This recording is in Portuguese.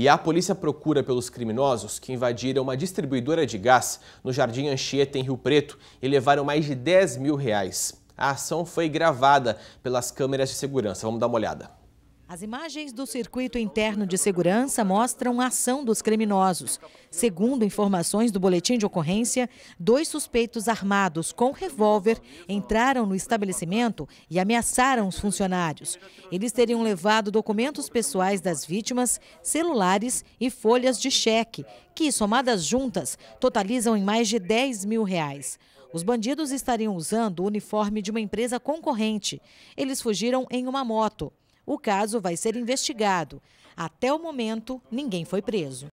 E a polícia procura pelos criminosos que invadiram uma distribuidora de gás no Jardim Anchieta, em Rio Preto, e levaram mais de 10 mil reais. A ação foi gravada pelas câmeras de segurança. Vamos dar uma olhada. As imagens do circuito interno de segurança mostram a ação dos criminosos. Segundo informações do boletim de ocorrência, dois suspeitos armados com revólver entraram no estabelecimento e ameaçaram os funcionários. Eles teriam levado documentos pessoais das vítimas, celulares e folhas de cheque, que, somadas juntas, totalizam em mais de 10 mil reais. Os bandidos estariam usando o uniforme de uma empresa concorrente. Eles fugiram em uma moto. O caso vai ser investigado. Até o momento, ninguém foi preso.